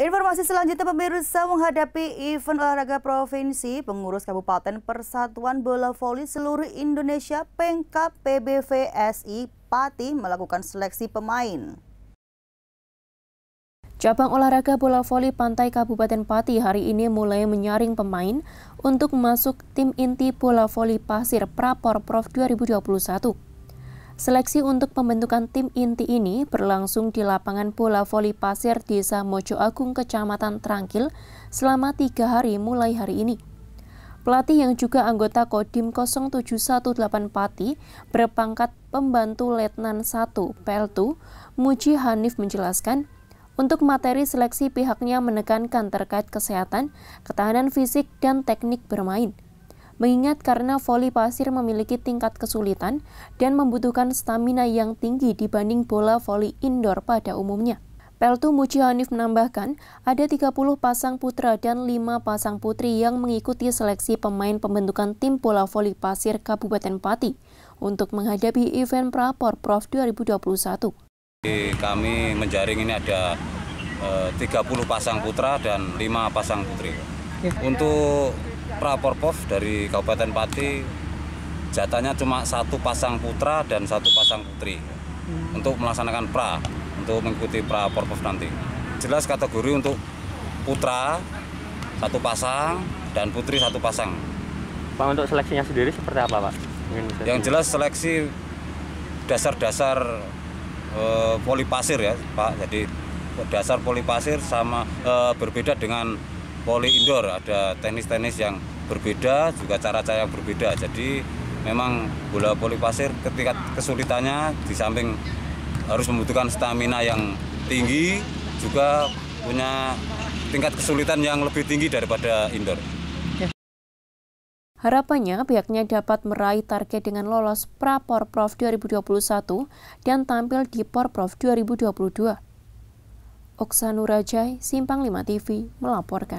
Informasi selanjutnya pemirsa menghadapi event olahraga provinsi, pengurus Kabupaten Persatuan Bola Voli seluruh Indonesia Pengkap PBVSI Pati melakukan seleksi pemain. Cabang olahraga bola voli Pantai Kabupaten Pati hari ini mulai menyaring pemain untuk masuk tim inti bola voli Pasir Prapor Prof 2021. Seleksi untuk pembentukan tim inti ini berlangsung di lapangan bola voli pasir Desa Mojo Agung, Kecamatan Trangkil selama tiga hari mulai hari ini. Pelatih yang juga anggota Kodim 0718 Pati berpangkat pembantu Letnan 1 Peltu, Muji Hanif menjelaskan, untuk materi seleksi pihaknya menekankan terkait kesehatan, ketahanan fisik, dan teknik bermain – mengingat karena voli pasir memiliki tingkat kesulitan dan membutuhkan stamina yang tinggi dibanding bola voli indoor pada umumnya. Peltu Muji Hanif menambahkan, ada 30 pasang putra dan 5 pasang putri yang mengikuti seleksi pemain pembentukan tim bola voli pasir Kabupaten Pati untuk menghadapi event Prapor Prof 2021. Kami menjaring ini ada eh, 30 pasang putra dan 5 pasang putri. Ya. Untuk Praporpov dari Kabupaten Pati jatahnya cuma satu pasang putra dan satu pasang putri hmm. untuk melaksanakan pra untuk mengikuti Praporpov nanti. Jelas kategori untuk putra satu pasang dan putri satu pasang. Pak untuk seleksinya sendiri seperti apa Pak? Yang jelas seleksi dasar-dasar e, poli pasir ya Pak. Jadi dasar poli pasir sama e, berbeda dengan poli indoor ada teknis-teknis yang berbeda juga cara-cara yang berbeda jadi memang bola poli pasir ketika kesulitannya di samping harus membutuhkan stamina yang tinggi juga punya tingkat kesulitan yang lebih tinggi daripada indoor. Harapannya pihaknya dapat meraih target dengan lolos Prapor Prof 2021 dan tampil di Porprov 2022. Oksanurajai, Simpang 5 TV, melaporkan.